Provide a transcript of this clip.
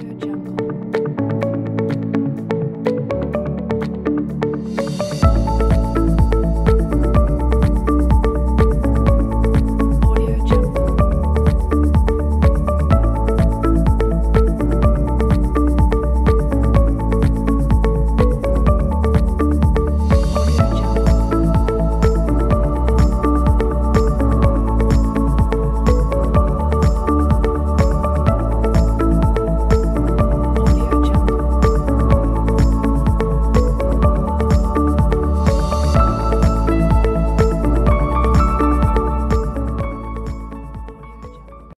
Audio